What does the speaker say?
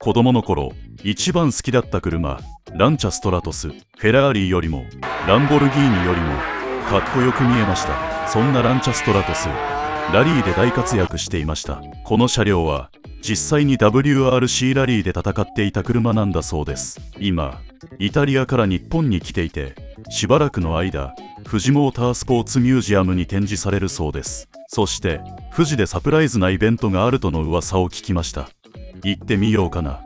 子供の頃一番好きだった車ランチャストラトスフェラーリよりもランボルギーニよりもかっこよく見えました。そんなランチャストラトスラリーで大活躍していました。この車両は実際に WRC ラリーで戦っていた車なんだそうです。今イタリアから日本に来ていてしばらくの間富士モータースポーツミュージアムに展示されるそうです。そして富士でサプライズなイベントがあるとの噂を聞きました。行ってみようかな。